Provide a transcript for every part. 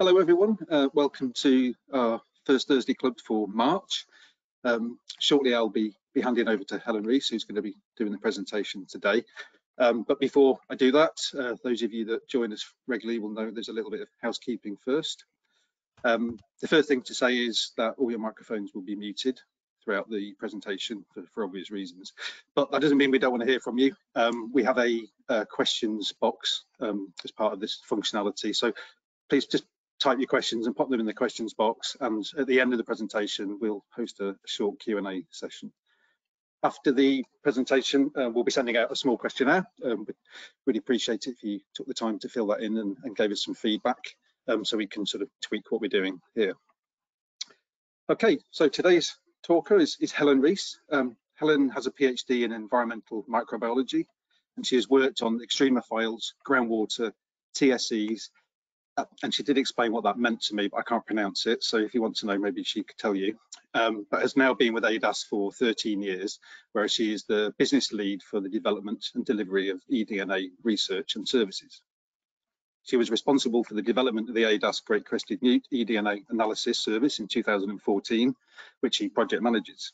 Hello everyone, uh, welcome to our first Thursday Club for March. Um, shortly I'll be, be handing over to Helen Rees who's going to be doing the presentation today. Um, but before I do that, uh, those of you that join us regularly will know there's a little bit of housekeeping first. Um, the first thing to say is that all your microphones will be muted throughout the presentation for, for obvious reasons. But that doesn't mean we don't want to hear from you. Um, we have a, a questions box um, as part of this functionality. So please just type your questions and pop them in the questions box and at the end of the presentation we'll host a, short Q&A session. After the presentation uh, we'll be sending out a small questionnaire. Um, we'd really appreciate it if you took the time to fill that in and, and gave us some feedback um, so we can sort of tweak what we're doing here. Okay, so today's talker is, is Helen Rees. Um, Helen has a PhD in environmental microbiology and she has worked on extremophiles, groundwater, TSEs and she did explain what that meant to me, but I can't pronounce it. So if you want to know, maybe she could tell you. Um, but has now been with ADAS for 13 years, where she is the business lead for the development and delivery of eDNA research and services. She was responsible for the development of the ADAS Great Crested Newt eDNA analysis service in 2014, which she project manages.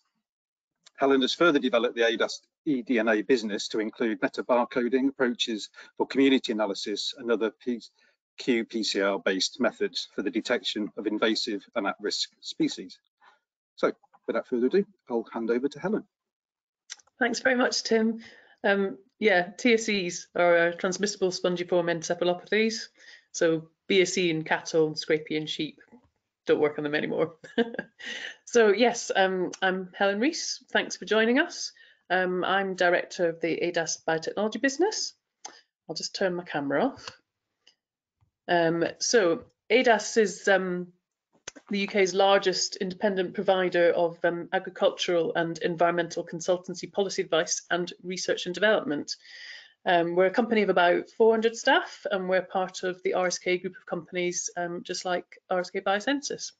Helen has further developed the ADAS eDNA business to include meta barcoding approaches for community analysis and other qPCR-based methods for the detection of invasive and at-risk species. So without further ado, I'll hand over to Helen. Thanks very much, Tim. Um, yeah, TSEs are uh, transmissible spongiform encephalopathies. So BSE in cattle and scrapie in sheep don't work on them anymore. so yes, um, I'm Helen Rees. Thanks for joining us. Um, I'm director of the ADAS biotechnology business. I'll just turn my camera off. Um, so ADAS is um, the UK's largest independent provider of um, agricultural and environmental consultancy policy advice and research and development. Um, we're a company of about 400 staff and we're part of the RSK group of companies, um, just like RSK Biocensus.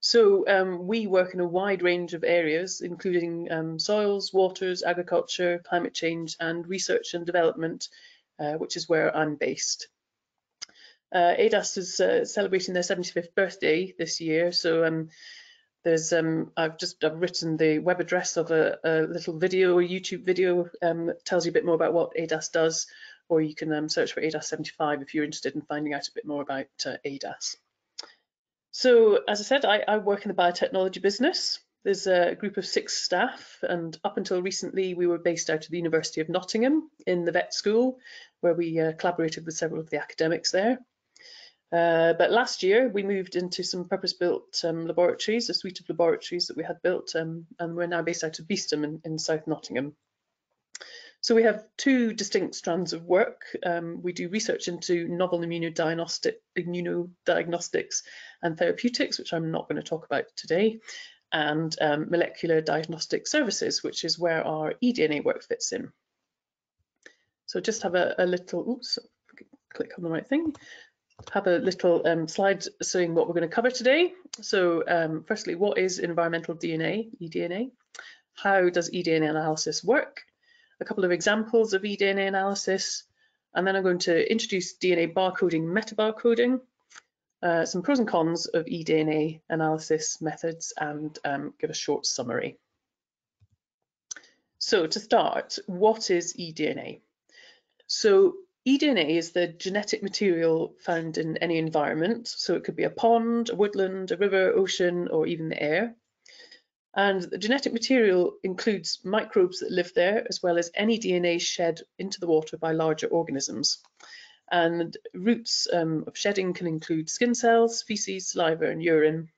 So um, we work in a wide range of areas, including um, soils, waters, agriculture, climate change and research and development, uh, which is where I'm based. Uh, ADAS is uh, celebrating their 75th birthday this year, so um, there's um, I've just I've written the web address of a, a little video, a YouTube video um, that tells you a bit more about what ADAS does, or you can um, search for ADAS 75 if you're interested in finding out a bit more about uh, ADAS. So as I said, I, I, work in the biotechnology business. There's a group of six staff, and up until recently, we were based out of the University of Nottingham in the vet school, where we uh, collaborated with several of the academics there. Uh, but last year we moved into some purpose-built um, laboratories, a suite of laboratories that we had built, um, and we're now based out of Beeston in, in, South Nottingham. So we have two distinct strands of work. Um, we do research into novel immunodiagnostic, immunodiagnostics and therapeutics, which I'm not going to talk about today, and um, molecular diagnostic services, which is where our eDNA work fits in. So just have a, a little, oops, click on the right thing have a little um, slide showing what we're going to cover today. So um, firstly, what is environmental DNA, eDNA? How does eDNA analysis work? A couple of examples of eDNA analysis, and then I'm going to introduce DNA barcoding, metabarcoding, uh, some pros and cons of eDNA analysis methods, and um, give a short summary. So to start, what is eDNA? So eDNA is the genetic material found in any environment. So it could be a pond, a woodland, a river, ocean, or even the air. And the genetic material includes microbes that live there, as well as any DNA shed into the water by larger organisms. And routes um, of shedding can include skin cells, feces, saliva, and urine.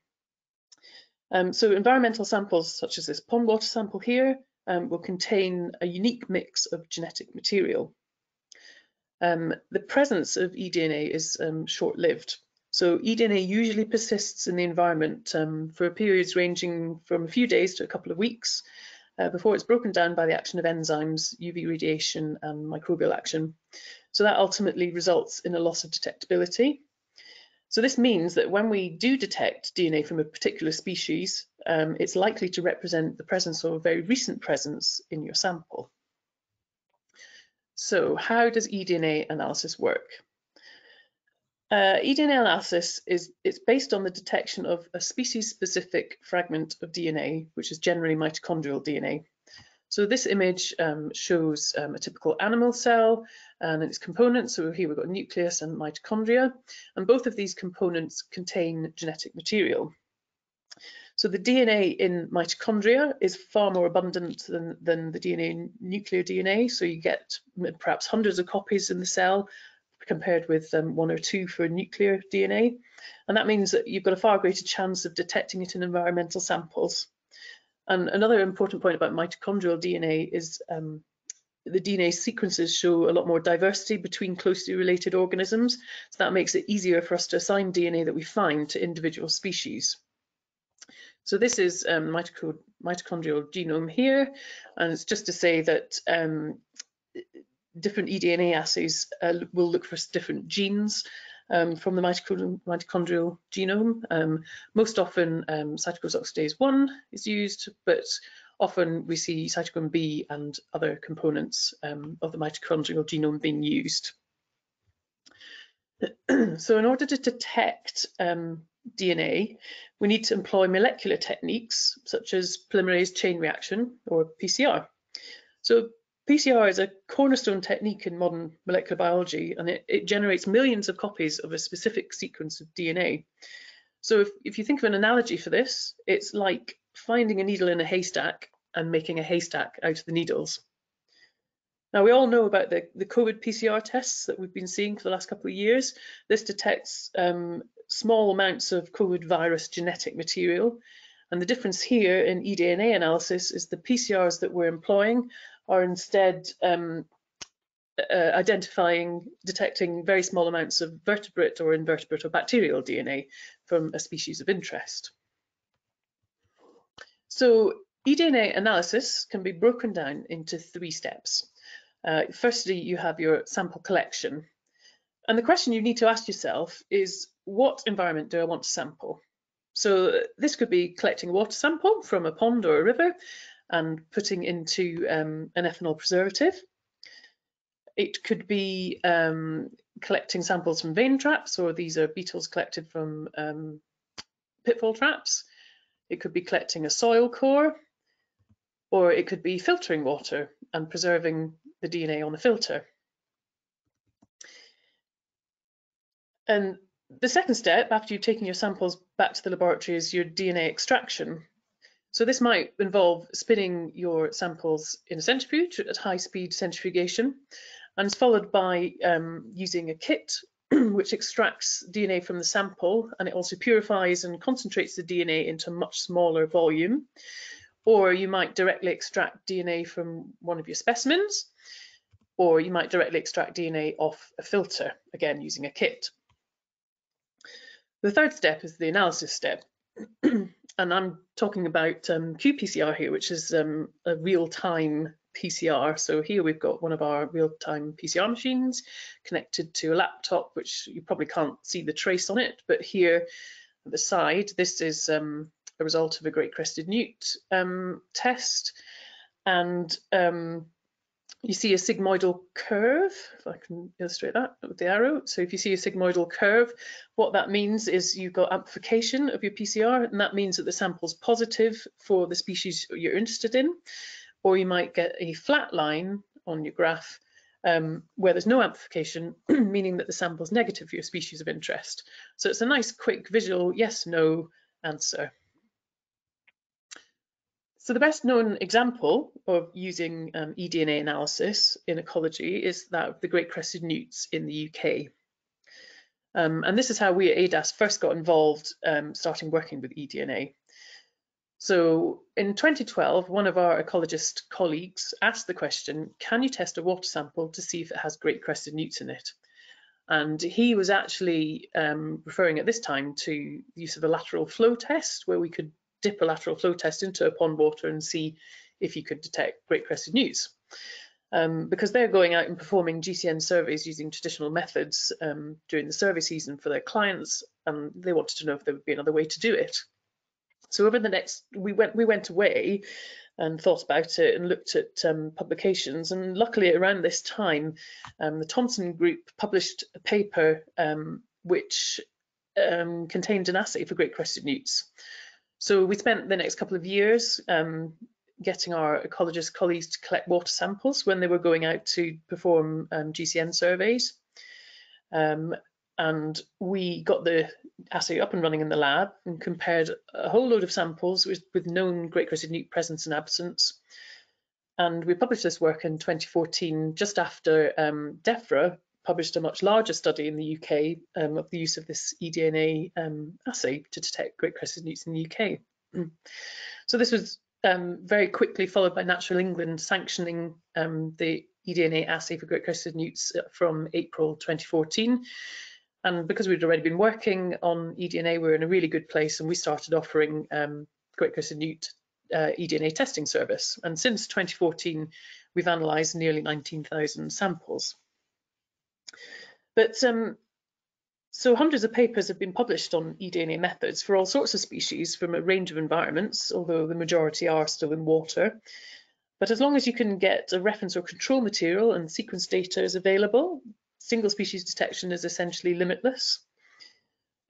Um, so environmental samples, such as this pond water sample here, um, will contain a unique mix of genetic material. Um, the presence of eDNA is um, short-lived. So eDNA usually persists in the environment um, for periods ranging from a few days to a couple of weeks uh, before it's broken down by the action of enzymes, UV radiation and microbial action. So that ultimately results in a loss of detectability. So this means that when we do detect DNA from a particular species, um, it's likely to represent the presence or a very recent presence in your sample. So how does eDNA analysis work? Uh, eDNA analysis is it's based on the detection of a species-specific fragment of DNA, which is generally mitochondrial DNA. So this image um, shows um, a typical animal cell and its components. So here we've got nucleus and mitochondria, and both of these components contain genetic material. So the DNA in mitochondria is far more abundant than, than the DNA in nuclear DNA. So you get perhaps hundreds of copies in the cell compared with um, one or two for nuclear DNA. And that means that you've got a far greater chance of detecting it in environmental samples. And another important point about mitochondrial DNA is um, the DNA sequences show a lot more diversity between closely related organisms. So that makes it easier for us to assign DNA that we find to individual species. So this is um, mitochondrial genome here, and it's just to say that um, different eDNA assays uh, will look for different genes um, from the mitochondrial, mitochondrial genome. Um, most often um, cytochrome oxidase 1 is used, but often we see cytochrome B and other components um, of the mitochondrial genome being used. so in order to detect um, DNA, we need to employ molecular techniques such as polymerase chain reaction or PCR. So PCR is a cornerstone technique in modern molecular biology and it, it generates millions of copies of a specific sequence of DNA. So if, if you think of an analogy for this, it's like finding a needle in a haystack and making a haystack out of the needles. Now we all know about the, the COVID PCR tests that we've been seeing for the last couple of years. This detects um, small amounts of COVID virus genetic material. And the difference here in eDNA analysis is the PCRs that we're employing are instead um, uh, identifying, detecting very small amounts of vertebrate or invertebrate or bacterial DNA from a species of interest. So eDNA analysis can be broken down into three steps. Uh, firstly, you have your sample collection. And the question you need to ask yourself is, what environment do I want to sample? So this could be collecting a water sample from a pond or a river and putting into um, an ethanol preservative. It could be um, collecting samples from vane traps, or these are beetles collected from um, pitfall traps. It could be collecting a soil core, or it could be filtering water and preserving the DNA on the filter. And the second step, after you've taken your samples back to the laboratory, is your DNA extraction. So this might involve spinning your samples in a centrifuge at high speed centrifugation and it's followed by um, using a kit which extracts DNA from the sample and it also purifies and concentrates the DNA into much smaller volume. Or you might directly extract DNA from one of your specimens, or you might directly extract DNA off a filter, again using a kit. The third step is the analysis step. and I'm talking about um, qPCR here, which is um, a real-time PCR. So here we've got one of our real-time PCR machines connected to a laptop, which you probably can't see the trace on it, but here at the side, this is um, a result of a great crested newt um, test. And um, you see a sigmoidal curve, if I can illustrate that with the arrow. So if you see a sigmoidal curve, what that means is you've got amplification of your PCR, and that means that the sample's positive for the species you're interested in. Or you might get a flat line on your graph um, where there's no amplification, meaning that the sample's negative for your species of interest. So it's a nice quick visual yes, no answer. So the best known example of using um, eDNA analysis in ecology is that of the great crested newts in the UK. Um, and this is how we at ADAS first got involved um, starting working with eDNA. So in 2012, one of our ecologist colleagues asked the question, can you test a water sample to see if it has great crested newts in it? And he was actually um, referring at this time to the use of a lateral flow test where we could dip a lateral flow test into a pond water and see if you could detect great crested newts. Um, because they're going out and performing GCN surveys using traditional methods um, during the survey season for their clients, and they wanted to know if there would be another way to do it. So over the next, we went we went away and thought about it and looked at um, publications. And luckily, around this time, um, the Thomsen Group published a paper um, which um, contained an assay for great crested newts. So we spent the next couple of years um, getting our ecologist colleagues to collect water samples when they were going out to perform um, GCN surveys. Um, and we got the assay up and running in the lab and compared a whole load of samples with, with known great crested newt presence and absence. And we published this work in 2014, just after um, DEFRA published a much larger study in the UK um, of the use of this eDNA um, assay to detect great crested newts in the UK. so this was um, very quickly followed by Natural England sanctioning um, the eDNA assay for great crested newts uh, from April 2014. And because we'd already been working on eDNA, we were in a really good place and we started offering um, great crested newt uh, eDNA testing service. And since 2014, we've analysed nearly 19,000 samples. But um, so hundreds of papers have been published on eDNA methods for all sorts of species from a range of environments, although the majority are still in water. But as long as you can get a reference or control material and sequence data is available, single species detection is essentially limitless.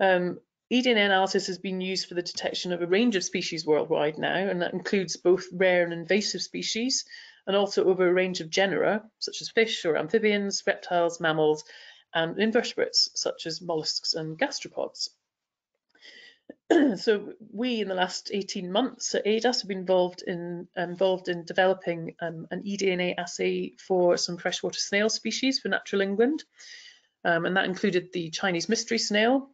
Um, eDNA analysis has been used for the detection of a range of species worldwide now, and that includes both rare and invasive species, and also over a range of genera, such as fish or amphibians, reptiles, mammals, and invertebrates such as mollusks and gastropods. so we in the last 18 months at ADAS have been involved in involved in developing um, an eDNA assay for some freshwater snail species for Natural England. Um, and that included the Chinese mystery snail,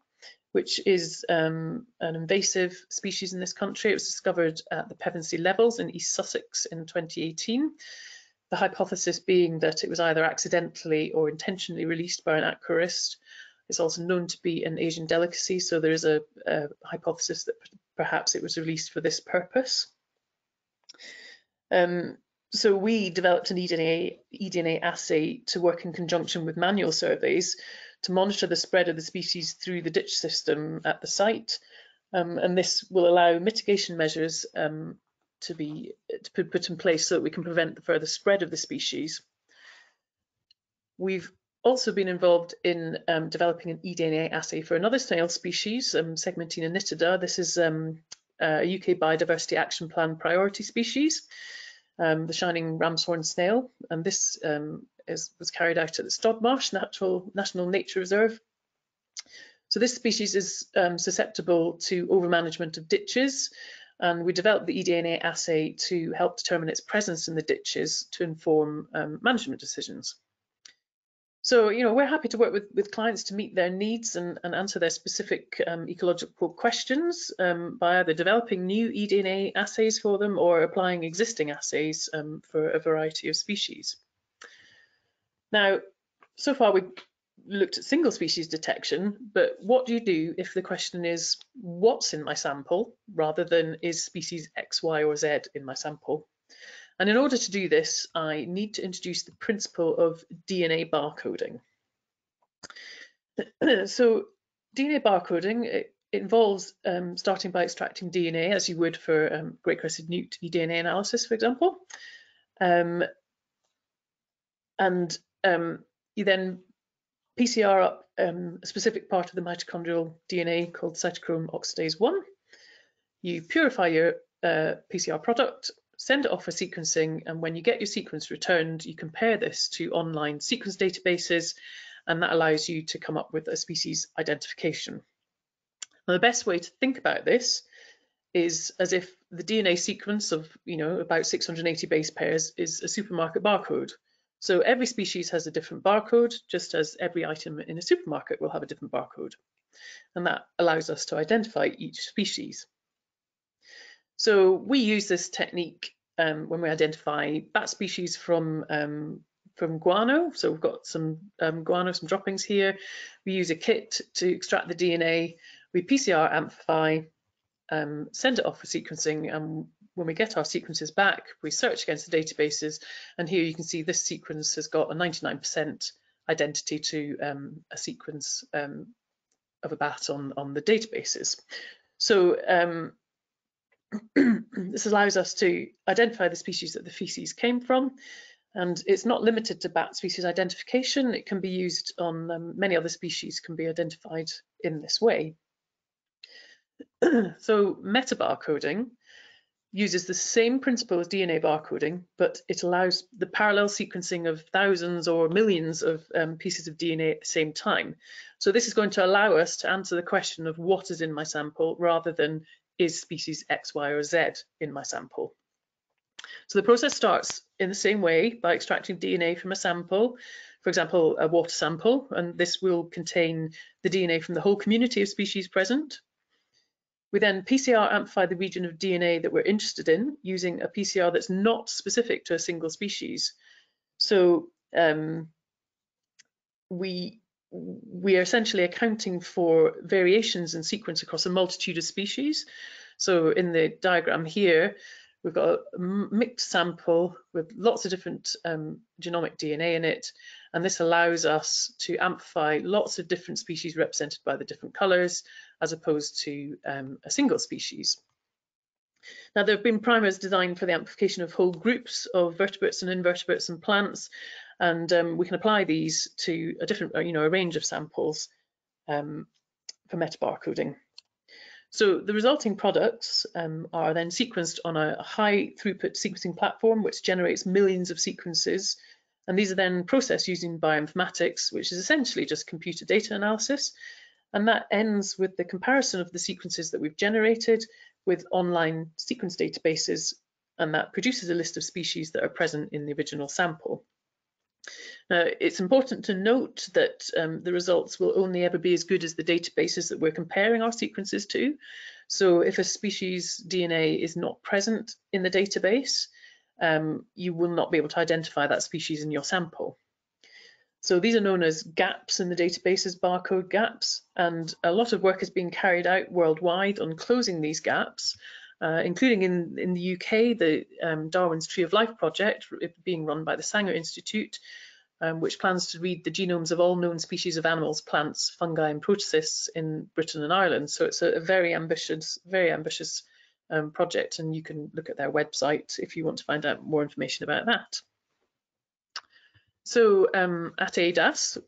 which is um, an invasive species in this country. It was discovered at the Pevensey levels in East Sussex in 2018 the hypothesis being that it was either accidentally or intentionally released by an aquarist. It's also known to be an Asian delicacy, so there is a, a hypothesis that perhaps it was released for this purpose. Um, so we developed an eDNA, eDNA assay to work in conjunction with manual surveys to monitor the spread of the species through the ditch system at the site. Um, and this will allow mitigation measures um, to be to put in place so that we can prevent the further spread of the species. We've also been involved in um, developing an eDNA assay for another snail species, um, Segmentina nitida. This is um, a UK Biodiversity Action Plan priority species, um, the shining ram's horn snail, and this um, is, was carried out at the Stodmarsh Natural, National Nature Reserve. So this species is um, susceptible to overmanagement of ditches, and we developed the eDNA assay to help determine its presence in the ditches to inform um, management decisions. So, you know, we're happy to work with, with clients to meet their needs and, and answer their specific um, ecological questions um, by either developing new eDNA assays for them or applying existing assays um, for a variety of species. Now, so far we've looked at single species detection, but what do you do if the question is what's in my sample rather than is species X, Y or Z in my sample? And in order to do this, I need to introduce the principle of DNA barcoding. so DNA barcoding it involves um, starting by extracting DNA as you would for um, great crested newt eDNA analysis, for example. Um, and um, you then PCR up um, a specific part of the mitochondrial DNA called cytochrome oxidase 1. You purify your uh, PCR product, send it off for sequencing, and when you get your sequence returned, you compare this to online sequence databases, and that allows you to come up with a species identification. Now, the best way to think about this is as if the DNA sequence of, you know, about 680 base pairs is a supermarket barcode. So every species has a different barcode, just as every item in a supermarket will have a different barcode. And that allows us to identify each species. So we use this technique um, when we identify bat species from um, from guano. So we've got some um, guano, some droppings here. We use a kit to extract the DNA. We PCR amplify, um, send it off for sequencing, and when we get our sequences back, we search against the databases, and here you can see this sequence has got a 99% identity to um, a sequence um, of a bat on, on the databases. So this allows us to identify the species that the feces came from, And it's not limited to bat species identification. It can be used on um, many other species can be identified in this way. so metabarcoding uses the same principle as DNA barcoding, but it allows the parallel sequencing of thousands or millions of um, pieces of DNA at the same time. So this is going to allow us to answer the question of what is in my sample rather than is species X, Y, or Z in my sample. So the process starts in the same way by extracting DNA from a sample, for example, a water sample, and this will contain the DNA from the whole community of species present. We then PCR amplify the region of DNA that we're interested in using a PCR that's not specific to a single species. So um, we we are essentially accounting for variations in sequence across a multitude of species. So in the diagram here, we've got a mixed sample with lots of different um, genomic DNA in it, and this allows us to amplify lots of different species represented by the different colours as opposed to um, a single species. Now there have been primers designed for the amplification of whole groups of vertebrates and invertebrates and plants and um, we can apply these to a different, you know, a range of samples um, for metabarcoding. So the resulting products um, are then sequenced on a high throughput sequencing platform which generates millions of sequences and these are then processed using bioinformatics which is essentially just computer data analysis and that ends with the comparison of the sequences that we've generated with online sequence databases and that produces a list of species that are present in the original sample. Now, it's important to note that um, the results will only ever be as good as the databases that we're comparing our sequences to. So if a species DNA is not present in the database, um, you will not be able to identify that species in your sample. So these are known as gaps in the databases, barcode gaps, and a lot of work is being carried out worldwide on closing these gaps, uh, including in, in the UK, the um, Darwin's Tree of Life project being run by the Sanger Institute, um, which plans to read the genomes of all known species of animals, plants, fungi and protists in Britain and Ireland. So it's a, a very ambitious, very ambitious um, project and you can look at their website if you want to find out more information about that. So um, at ADAS,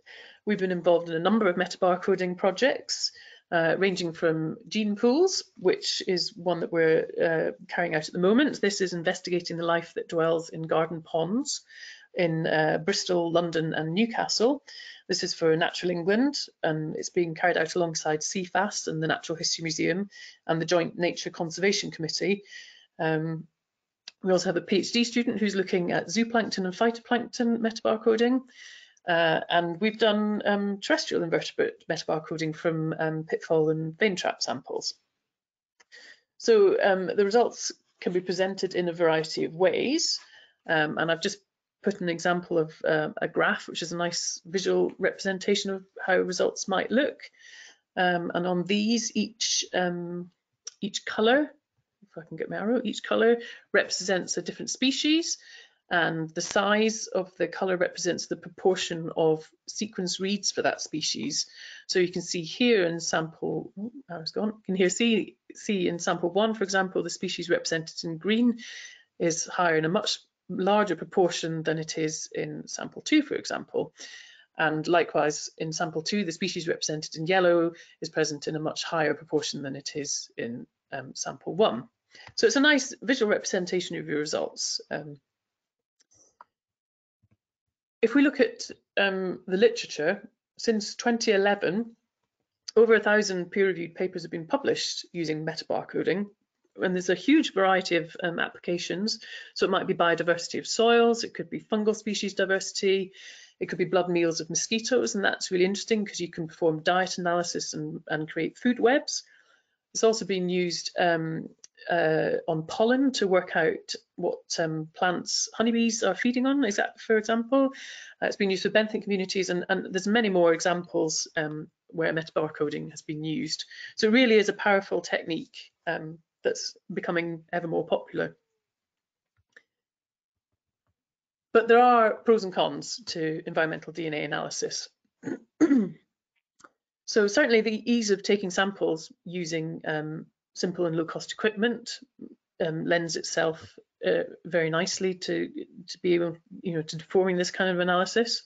we've been involved in a number of metabarcoding projects uh, ranging from gene pools, which is one that we're uh, carrying out at the moment. This is investigating the life that dwells in garden ponds in uh, Bristol, London and Newcastle. This is for Natural England and it's being carried out alongside CEFAS and the Natural History Museum and the Joint Nature Conservation Committee. Um, we also have a PhD student who's looking at zooplankton and phytoplankton metabarcoding. Uh, and we've done um, terrestrial invertebrate metabarcoding from um, pitfall and vane trap samples. So um, the results can be presented in a variety of ways. Um, and I've just put an example of uh, a graph, which is a nice visual representation of how results might look. Um, and on these, each um, each color, if I can get my arrow, each color represents a different species and the size of the color represents the proportion of sequence reads for that species. So you can see here in sample, oh, arrow's gone, you can here see, see in sample one, for example, the species represented in green is higher in a much larger proportion than it is in sample two, for example. And likewise, in sample two, the species represented in yellow is present in a much higher proportion than it is in um, sample one. So it's a nice visual representation of your results. Um, if we look at um, the literature, since 2011, over a thousand peer-reviewed papers have been published using metabarcoding, and there's a huge variety of um, applications. So it might be biodiversity of soils, it could be fungal species diversity, it could be blood meals of mosquitoes, and that's really interesting because you can perform diet analysis and, and create food webs. It's also been used um, uh, on pollen to work out what um, plants honeybees are feeding on, is that, for example. Uh, it's been used for benthic communities, and, and there's many more examples um, where metabarcoding has been used. So it really is a powerful technique um, that's becoming ever more popular. But there are pros and cons to environmental DNA analysis. so certainly the ease of taking samples using um, simple and low cost equipment um, lends itself uh, very nicely to to be able, you know, to performing this kind of analysis.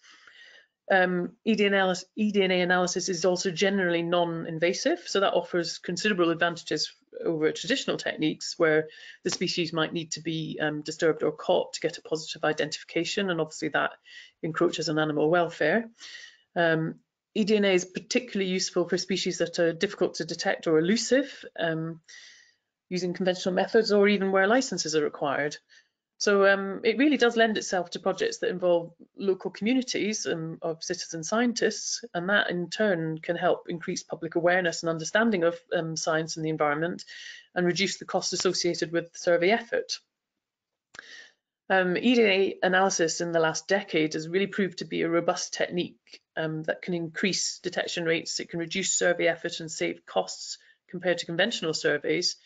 Um, eDNA, eDNA analysis is also generally non-invasive, so that offers considerable advantages over traditional techniques where the species might need to be um, disturbed or caught to get a positive identification, and obviously that encroaches on animal welfare. Um, eDNA is particularly useful for species that are difficult to detect or elusive um, using conventional methods or even where licenses are required. So um, it really does lend itself to projects that involve local communities um, of citizen scientists, and that in turn can help increase public awareness and understanding of um, science and the environment and reduce the cost associated with survey effort. Um, eDNA analysis in the last decade has really proved to be a robust technique um, that can increase detection rates, it can reduce survey effort and save costs compared to conventional surveys,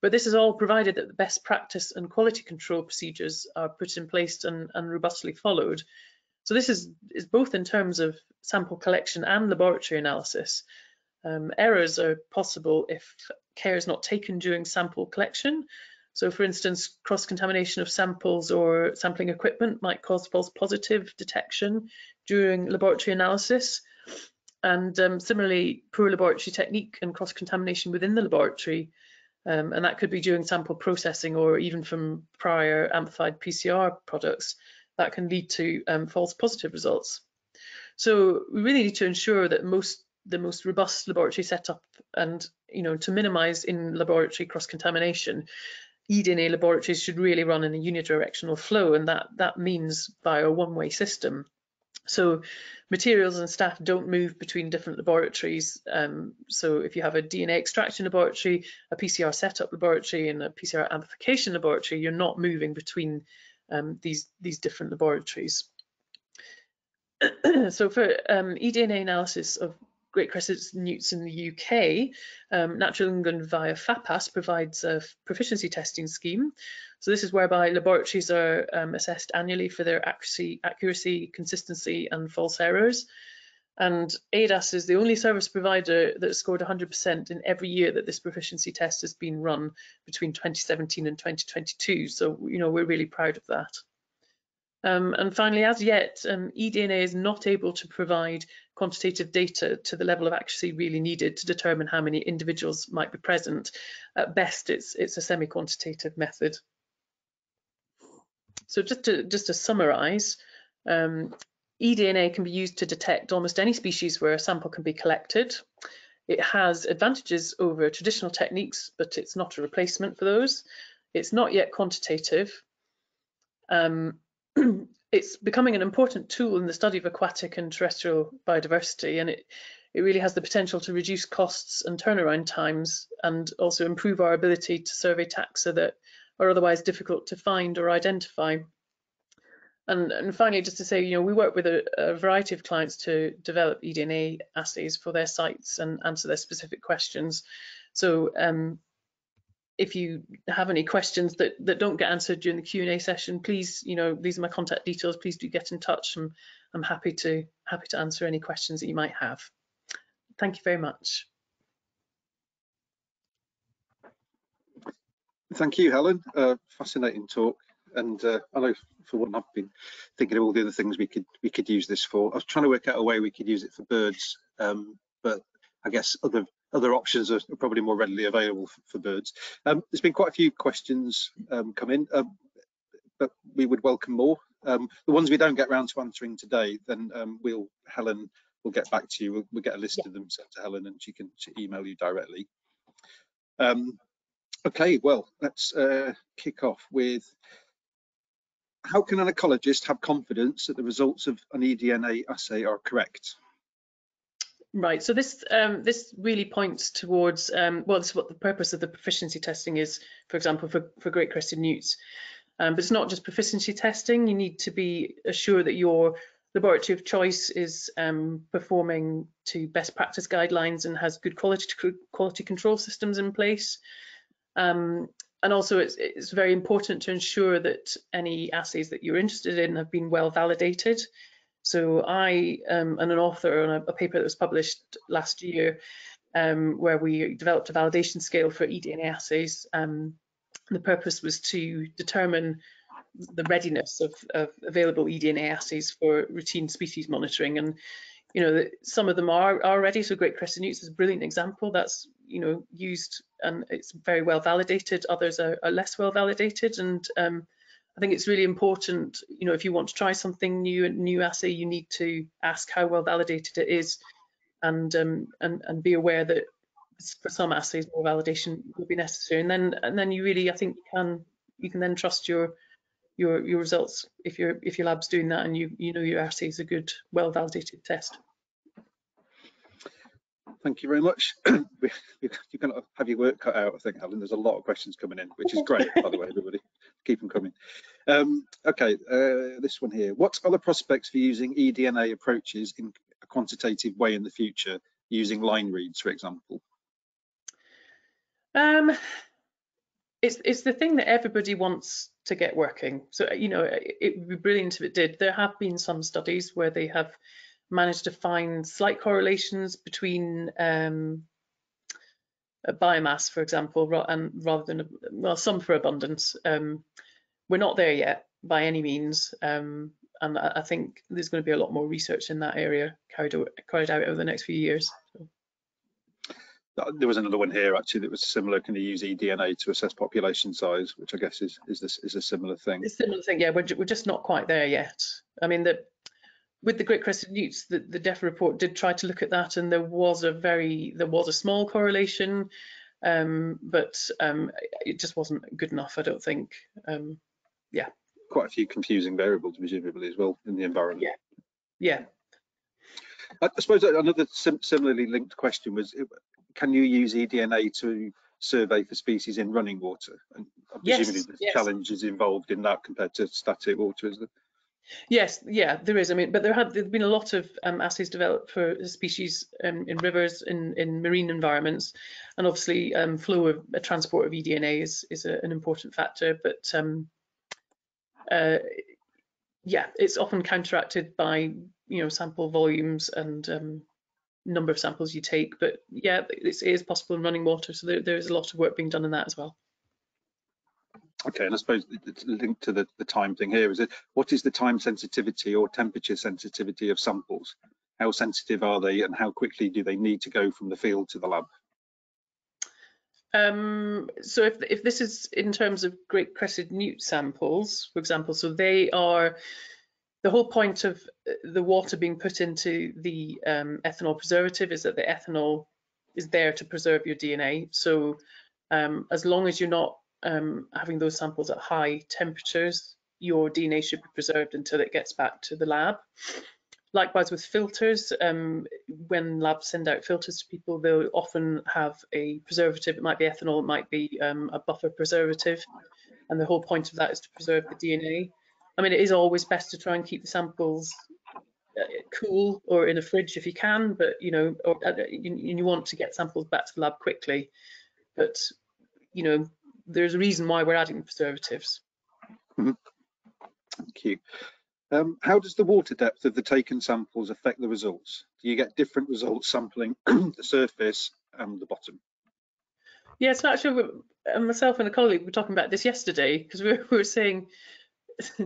but this is all provided that the best practice and quality control procedures are put in place and, and robustly followed. So this is, is both in terms of sample collection and laboratory analysis. Um, errors are possible if care is not taken during sample collection. So for instance, cross-contamination of samples or sampling equipment might cause false positive detection during laboratory analysis. And um, similarly, poor laboratory technique and cross-contamination within the laboratory um, and that could be during sample processing or even from prior amplified PCR products that can lead to um, false positive results. So we really need to ensure that most the most robust laboratory setup and you know to minimize in laboratory cross-contamination eDNA laboratories should really run in a unidirectional flow and that that means via a one-way system so materials and staff don't move between different laboratories. Um, so if you have a DNA extraction laboratory, a PCR setup laboratory, and a PCR amplification laboratory, you're not moving between um, these, these different laboratories. so for um, eDNA analysis of Great Crested newts in the UK, um, Natural England via FAPAS provides a proficiency testing scheme. So this is whereby laboratories are um, assessed annually for their accuracy, accuracy, consistency and false errors. And ADAS is the only service provider that scored 100% in every year that this proficiency test has been run between 2017 and 2022. So, you know, we're really proud of that. Um, and finally, as yet, um, eDNA is not able to provide quantitative data to the level of accuracy really needed to determine how many individuals might be present. At best, it's, it's a semi-quantitative method. So just to, just to summarise, um, eDNA can be used to detect almost any species where a sample can be collected. It has advantages over traditional techniques, but it's not a replacement for those. It's not yet quantitative. Um, it's becoming an important tool in the study of aquatic and terrestrial biodiversity and it, it really has the potential to reduce costs and turnaround times and also improve our ability to survey taxa that are otherwise difficult to find or identify. And, and finally, just to say, you know, we work with a, a variety of clients to develop eDNA assays for their sites and answer their specific questions. So um, if you have any questions that, that don't get answered during the Q&A session, please, you know, these are my contact details. Please do get in touch. I'm, I'm happy to happy to answer any questions that you might have. Thank you very much. Thank you, Helen. Uh, fascinating talk. And uh, I know for one, I've been thinking of all the other things we could we could use this for. I was trying to work out a way we could use it for birds, um, but I guess other other options are probably more readily available for, for birds. Um, there's been quite a few questions um, come in, um, but we would welcome more. Um, the ones we don't get around to answering today, then um, we'll Helen will get back to you. We'll, we'll get a list yeah. of them sent to Helen, and she can she email you directly. Um, okay, well, let's uh, kick off with how can an ecologist have confidence that the results of an eDNA assay are correct? Right. So this um, this really points towards um, well, this is what the purpose of the proficiency testing is. For example, for for great crested newts, um, but it's not just proficiency testing. You need to be assured that your laboratory of choice is um, performing to best practice guidelines and has good quality quality control systems in place. Um, and also, it's, it's very important to ensure that any assays that you're interested in have been well validated. So I um, am an author on a, a, paper that was published last year um, where we developed a validation scale for eDNA assays. Um, The purpose was to determine the readiness of, of available eDNA assays for routine species monitoring. And you know, some of them are, are ready. So Great Crested Newts is a brilliant example that's, you know, used and it's very well validated. Others are, are less well validated. And um, I think it's really important, you know, if you want to try something new, a new assay, you need to ask how well validated it is and, um, and, and be aware that for some assays more validation will be necessary. And then, and then you really, I think you can, you can then trust your, your your results if your if your lab's doing that and you you know your assay is a good well validated test. Thank you very much. You're going to have your work cut out i think helen there's a lot of questions coming in which is great by the way everybody keep them coming um, okay uh, this one here what are the prospects for using edna approaches in a quantitative way in the future using line reads for example um it's it's the thing that everybody wants to get working. So you know, it, it would be brilliant if it did. There have been some studies where they have managed to find slight correlations between um, biomass, for example, and rather than well, some for abundance. Um, we're not there yet by any means, um, and I think there's going to be a lot more research in that area carried out, carried out over the next few years. So there was another one here actually that was similar. Can you use eDNA to assess population size, which I guess is is this is a similar thing. A similar thing, yeah. We're we're just not quite there yet. I mean, the with the great crested newts, the, the DEFRA report did try to look at that, and there was a very there was a small correlation, um, but um, it just wasn't good enough. I don't think. Um, yeah. Quite a few confusing variables, presumably as well in the environment. Yeah. Yeah. I suppose another sim similarly linked question was can you use eDNA to survey for species in running water? And presumably yes, there's yes. challenges involved in that compared to static water, is there? Yes, yeah, there is. I mean, but there have there's been a lot of um, assays developed for species um, in rivers, in, in marine environments, and obviously um, flow of uh, transport of eDNA is is a, an important factor. But um, uh, yeah, it's often counteracted by you know sample volumes and um, number of samples you take. But yeah, it's, it is possible in running water. So there, there's a lot of work being done in that as well. Okay, and I suppose it's linked to the, the time thing here. Is it what is the time sensitivity or temperature sensitivity of samples? How sensitive are they, and how quickly do they need to go from the field to the lab? Um, so if if this is in terms of great crested newt samples, for example, so they are the whole point of uh, the water being put into the um, ethanol preservative is that the ethanol is there to preserve your DNA. So um, as long as you're not um, having those samples at high temperatures, your DNA should be preserved until it gets back to the lab. Likewise with filters, um, when labs send out filters to people, they'll often have a preservative. It might be ethanol, it might be um, a buffer preservative. And the whole point of that is to preserve the DNA. I mean, it is always best to try and keep the samples uh, cool or in a fridge if you can, but you know, or uh, you, you want to get samples back to the lab quickly. But you know, there's a reason why we're adding preservatives. Mm -hmm. Thank you. Um, how does the water depth of the taken samples affect the results? Do you get different results sampling the surface and the bottom? Yeah, so actually, uh, myself and a colleague were talking about this yesterday because we, we were saying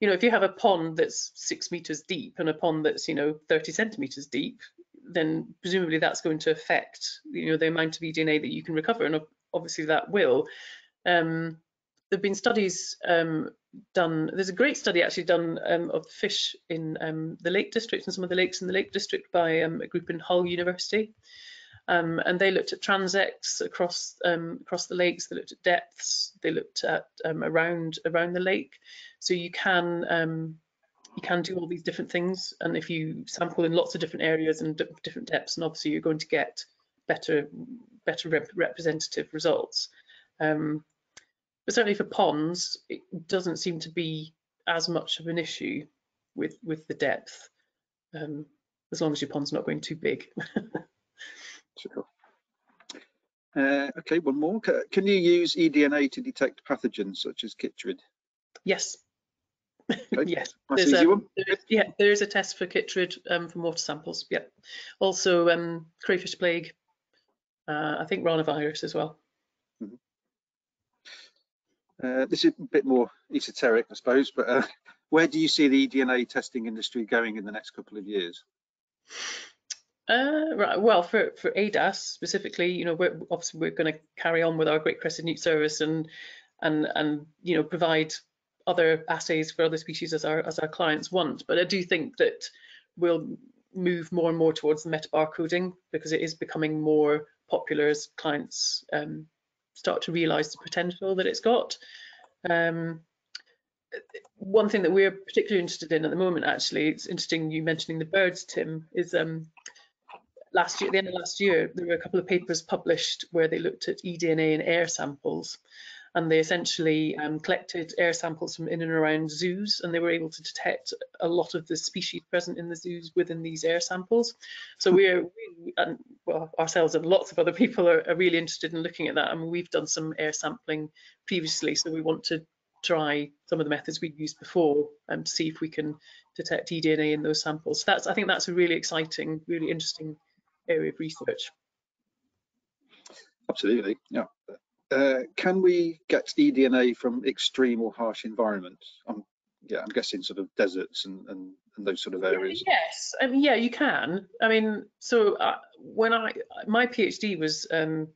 you know, if you have a pond that's six meters deep and a pond that's, you know, 30 centimeters deep, then presumably that's going to affect, you know, the amount of eDNA that you can recover, and obviously that will. Um, there've been studies um, done. There's a great study actually done um, of fish in um, the Lake District and some of the lakes in the Lake District by um, a group in Hull University. Um, and they looked at transects across across the lakes. They looked at depths. They looked at around around the lake. So you can you can do all these different things. And if you sample in lots of different areas and different depths, and obviously you're going to get better better rep representative results. Um, but certainly for ponds, it doesn't seem to be as much of an issue with with the depth, um, as long as your pond's not going too big. Sure. Uh, okay, one more. Can you use eDNA to detect pathogens such as chytrid? Yes. Okay. yes. There's, um, there's, yeah, there is a test for chytrid um, from water samples. Yeah. Also, um, crayfish plague. Uh, I think ranavirus as well. Mm -hmm. Uh, this is a bit more esoteric, I suppose, but uh, where do you see the eDNA testing industry going in the next couple of years? Uh, right. Well, for for ADAS specifically, you know, we're obviously we're going to carry on with our Great Crested Newt service and and and you know provide other assays for other species as our as our clients want. But I do think that we'll move more and more towards the metabarcoding because it is becoming more popular as clients um, start to realise the potential that it's got. Um, one thing that we're particularly interested in at the moment, actually, it's interesting you mentioning the birds, Tim, is um, last year, at the end of last year, there were a couple of papers published where they looked at eDNA in air samples and they essentially um, collected air samples from in and around zoos and they were able to detect a lot of the species present in the zoos within these air samples. So we're, we, and well, ourselves and lots of other people are, are really interested in looking at that. I mean, we've done some air sampling previously, so we want to try some of the methods we've used before and um, see if we can detect eDNA in those samples. So that's, I think that's a really exciting, really interesting area of research. Absolutely, yeah. Uh, can we get eDNA from extreme or harsh environments? Um, yeah, I'm guessing sort of deserts and, and, and those sort of areas. Yes, I mean, yeah, you can. I mean, so uh, when I my PhD was um,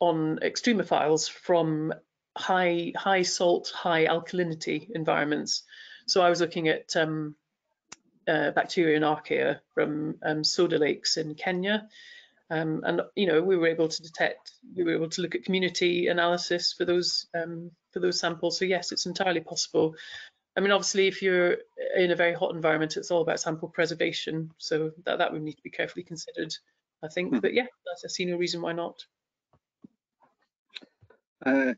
on extremophiles from high high salt, high alkalinity environments. So I was looking at um, uh, bacteria and archaea from um, soda lakes in Kenya, um, and you know, we were able to detect, we were able to look at community analysis for those um, for those samples. So yes, it's entirely possible. I mean, obviously, if you're in a very hot environment, it's all about sample preservation. So that that would need to be carefully considered, I think. Hmm. But yeah, I see no reason why not. Uh,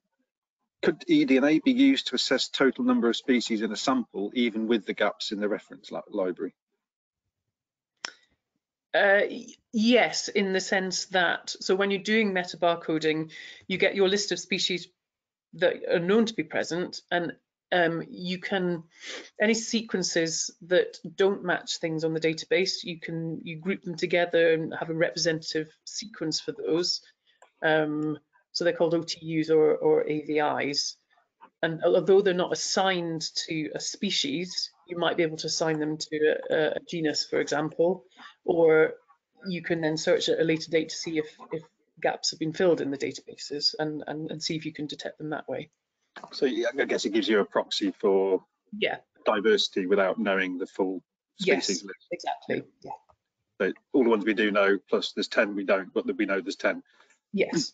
could eDNA be used to assess total number of species in a sample, even with the gaps in the reference li library? Uh, yes, in the sense that, so when you're doing metabarcoding, you get your list of species that are known to be present and um, you can, any sequences that don't match things on the database, you can, you group them together and have a representative sequence for those. Um, so they're called OTUs or, or AVIs. And although they're not assigned to a species, you might be able to assign them to a, a genus, for example, or you can then search at a later date to see if, if gaps have been filled in the databases and, and, and see if you can detect them that way. So yeah, I guess it gives you a proxy for yeah diversity without knowing the full species yes, list. Exactly. Yeah. So all the ones we do know, plus there's 10 we don't, but we know there's 10. Yes,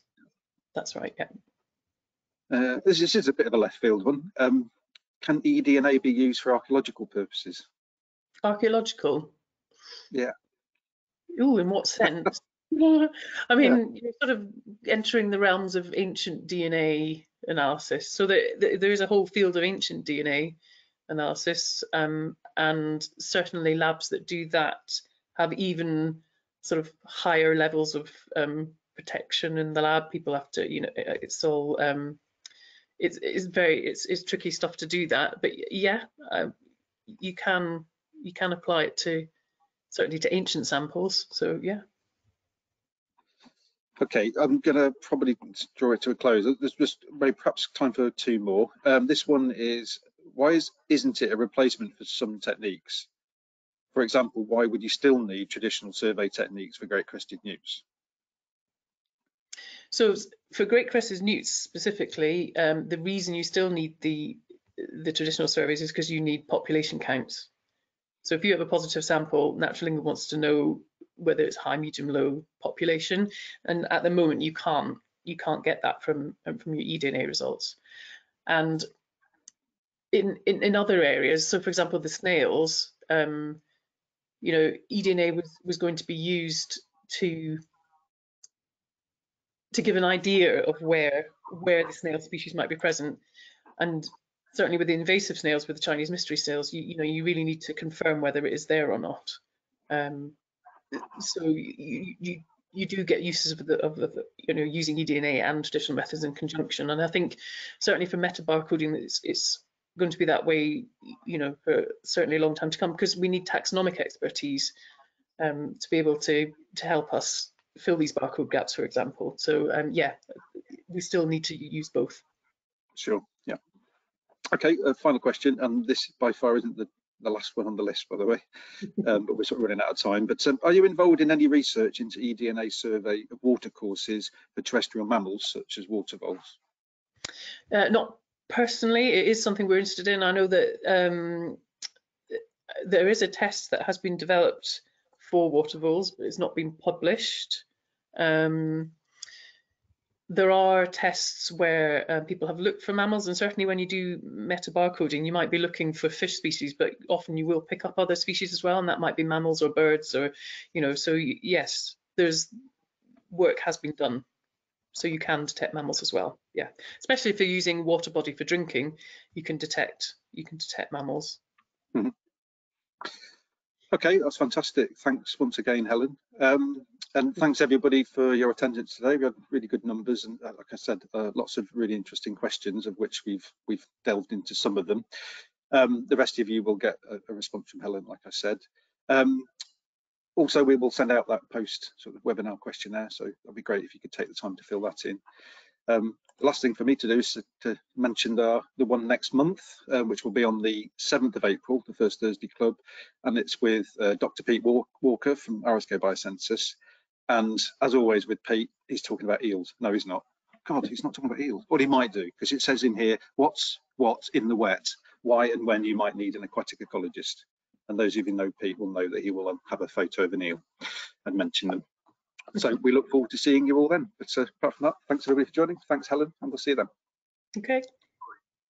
that's right. Yeah. Uh, this, this, is a bit of a left field one. Um, can eDNA be used for archaeological purposes? Archaeological? Yeah. Oh, in what sense? I mean, yeah. you're sort of entering the realms of ancient DNA analysis. So there, there is a whole field of ancient DNA analysis, um, and certainly labs that do that have even sort of higher levels of um, protection in the lab. People have to, you know, it's all um, it's, it's very it's, it's tricky stuff to do that. But yeah, uh, you can you can apply it to certainly to ancient samples. So yeah. Okay, I'm going to probably draw it to a close. There's just maybe perhaps time for two more. Um, this one is why is isn't it a replacement for some techniques? For example, why would you still need traditional survey techniques for great crested newts? So for great crested newts specifically, um, the reason you still need the the traditional surveys is because you need population counts. So if you have a positive sample, Natural England wants to know whether it's high, medium, low population, and at the moment you can't you can't get that from um, from your eDNA results. And in, in in other areas, so for example the snails, um, you know, eDNA was was going to be used to to give an idea of where where the snail species might be present. And certainly with the invasive snails, with the Chinese mystery snails, you, you know, you really need to confirm whether it is there or not. Um, so you, you you do get uses of the, of the you know using eDNA and traditional methods in conjunction, and I think certainly for metabarcoding, it's, it's going to be that way, you know, for certainly a long time to come because we need taxonomic expertise um, to be able to to help us fill these barcode gaps, for example. So um, yeah, we still need to use both. Sure. Yeah. Okay, uh, final question, and this by far isn't the, the last one on the list, by the way, um, but we're sort of running out of time. But um, are you involved in any research into E eDNA survey of water courses for terrestrial mammals such as water voles? Uh, not personally, it is something we're interested in. I know that um, there is a test that has been developed for water voles, but it's not been published. Um, there are tests where uh, people have looked for mammals, and certainly when you do metabarcoding, you might be looking for fish species, but often you will pick up other species as well, and that might be mammals or birds, or you know. So yes, there's work has been done, so you can detect mammals as well. Yeah, especially if you're using water body for drinking, you can detect you can detect mammals. Mm -hmm. Okay, that's fantastic. Thanks once again, Helen. Um, and thanks everybody for your attendance today. We had really good numbers and uh, like I said, uh, lots of really interesting questions of which we've we've delved into some of them. Um, the rest of you will get a, a, response from Helen, like I said. Um, also, we will send out that post sort of webinar questionnaire, so that'd be great if you could take the time to fill that in. Um, the last thing for me to do is to mention the, the one next month, uh, which will be on the 7th of April, the first Thursday Club, and it's with uh, Dr. Pete Walker from RSK Biocensus. And as always with Pete, he's talking about eels. No, he's not. God, he's not talking about eels. What he might do, because it says in here, what's what in the wet, why and when you might need an aquatic ecologist. And those of you know Pete will know that he will um, have a photo of an eel and mention them. So we look forward to seeing you all then. But uh, apart from that, thanks everybody for joining. Thanks, Helen, and we'll see you then. Okay.